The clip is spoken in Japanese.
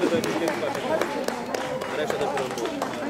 Решта до 15. Решта до перемоги.